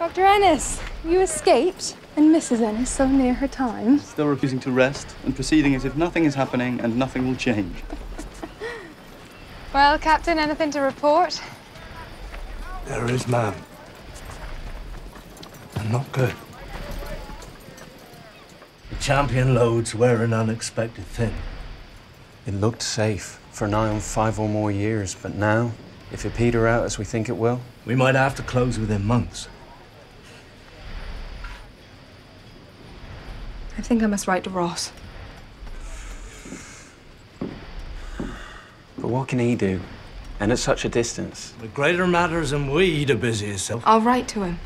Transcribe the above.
Dr. Enys, you escaped, and Mrs. Enys so near her time. Still refusing to rest and proceeding as if nothing is happening and nothing will change. Well, Captain, anything to report? There is, ma'am. And not good. The champion lodes were an unexpected thing. It looked safe for nigh on five or more years, but now, if it peter out as we think it will, We might have to close within months. I think I must write to Ross. but what can he do? And at such a distance? The greater matters and we, the busiest, so I'll write to him.